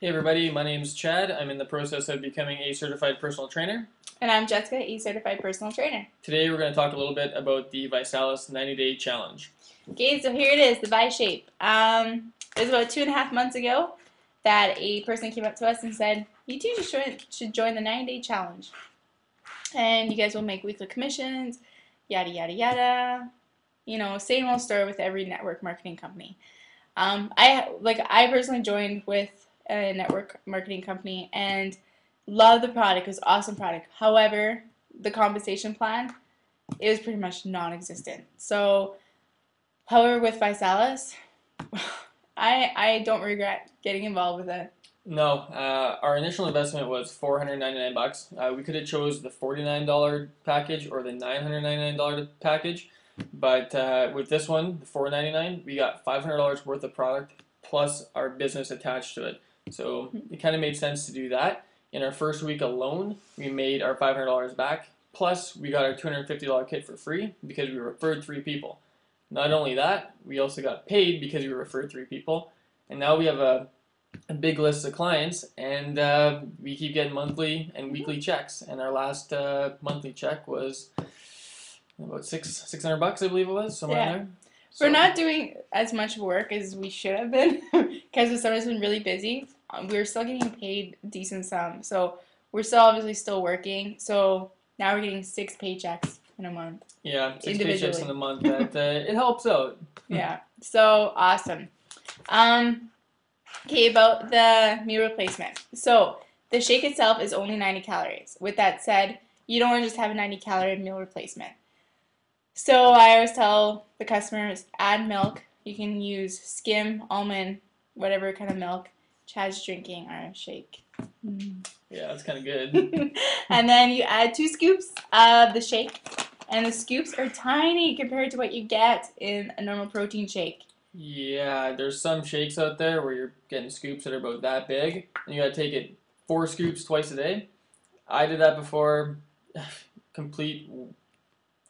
Hey everybody, my name's Chad. I'm in the process of becoming a certified personal trainer. And I'm Jessica, a certified personal trainer. Today we're going to talk a little bit about the Visalus 90 Day Challenge. Okay, so here it is, the ViShape. Um, it was about two and a half months ago that a person came up to us and said, you two should join, should join the 90 Day Challenge. And you guys will make weekly commissions, yada, yada, yada. You know, same old story with every network marketing company. Um, I like I personally joined with a network marketing company and love the product. It was awesome product. However, the compensation plan it was pretty much non-existent. So, however, with Visalus, I I don't regret getting involved with it. No, uh, our initial investment was 499 bucks. Uh, we could have chose the $49 package or the $999 package, but uh, with this one, the 499, we got $500 worth of product plus our business attached to it. So it kind of made sense to do that. In our first week alone, we made our $500 back. Plus, we got our $250 kit for free because we referred three people. Not only that, we also got paid because we referred three people. And now we have a, a big list of clients, and uh, we keep getting monthly and weekly checks. And our last uh, monthly check was about six six hundred bucks, I believe it was, somewhere Yeah. in there. We're not doing as much work as we should have been because the summer's been really busy. Um, We're still getting paid decent sum, so we're still obviously still working. So now we're getting six paychecks in a month. Yeah, six paychecks in a month. That uh, it helps out. Yeah, so awesome. Um, okay, about the meal replacement. So the shake itself is only 90 calories. With that said, you don't want to just have a 90 calorie meal replacement. So I always tell the customers add milk. You can use skim, almond, whatever kind of milk Chad's drinking our shake. Yeah, that's kind of good. and then you add two scoops of the shake. And the scoops are tiny compared to what you get in a normal protein shake. Yeah, there's some shakes out there where you're getting scoops that are about that big, and you gotta take it four scoops twice a day. I did that before. Complete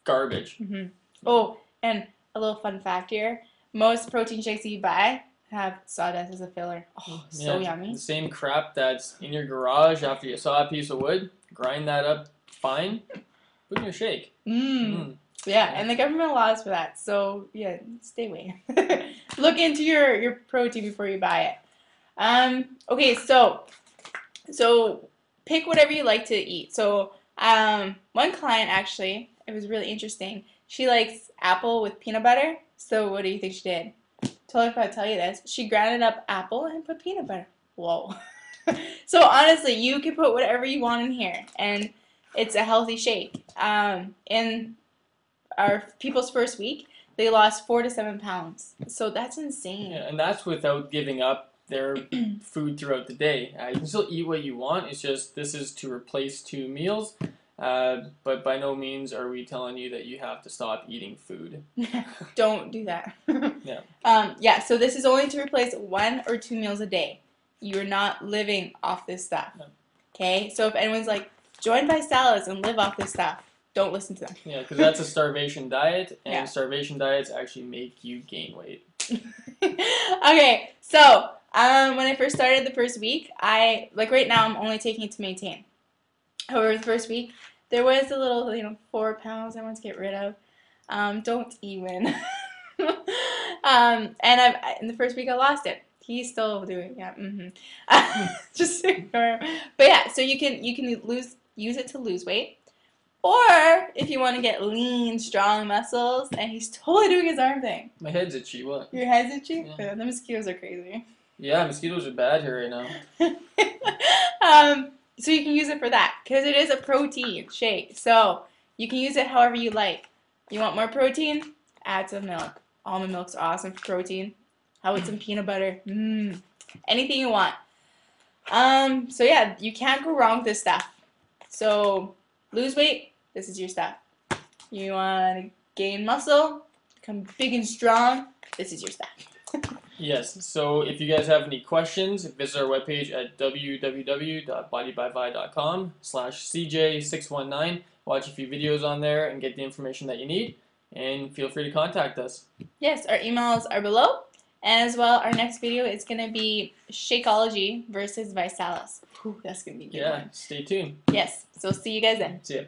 garbage. hmm Oh, and a little fun fact here: most protein shakes that you buy have sawdust as a filler. Oh, so yummy. The same crap that's in your garage after you saw a piece of wood. Grind that up fine. Put in your shake. Mm. Mm. Yeah, and the government allows for that. So yeah, stay away. Look into your your protein before you buy it. Um. Okay. So, so pick whatever you like to eat. So, um, one client actually, it was really interesting. She likes apple with peanut butter. So what do you think she did? Totally if I tell you this. She grounded up apple and put peanut butter. Whoa. so honestly, you can put whatever you want in here, and it's a healthy shake. Um, in our people's first week, they lost four to seven pounds. So that's insane. Yeah, and that's without giving up their food throughout the day. Uh, you can still eat what you want. It's just this is to replace two meals. Uh, but by no means are we telling you that you have to stop eating food. Don't do that. Yeah. Um, yeah, so this is only to replace one or two meals a day. You're not living off this stuff. No. Okay? So if anyone's like, join Visalus and live off this stuff, don't listen to them. Yeah, because that's a starvation diet, and Yeah. starvation diets actually make you gain weight. okay, so um, when I first started the first week, I like right now I'm only taking it to maintain. However, the first week there was a little, you know, four pounds I want to get rid of. Um, don't even. um, and I've in the first week I lost it. He's still doing yeah. Mm-hmm. Just ignore him. But yeah, so you can you can lose use it to lose weight. Or if you want to get lean, strong muscles, and he's totally doing his arm thing. My head's itchy. What? Your head's itchy? Yeah. Yeah, the mosquitoes are crazy. Yeah, mosquitoes are bad here right now. um, so you can use it for that because it is a protein shake. So you can use it however you like. You want more protein? Add some milk. Almond milk's awesome for protein. How about some peanut butter? Mmm. Anything you want. Um, so yeah, you can't go wrong with this stuff. So lose weight, this is your stuff. You want to gain muscle, become big and strong, this is your stuff. Yes, so if you guys have any questions, visit our webpage at www.bodybyvi.com slash CJ619. Watch a few videos on there and get the information that you need, and feel free to contact us. Yes, our emails are below. And as well, our next video is going to be Shakeology versus Visalus. Whew, that's going to be a good Yeah, one. stay tuned. Yes. So see you guys then. See ya.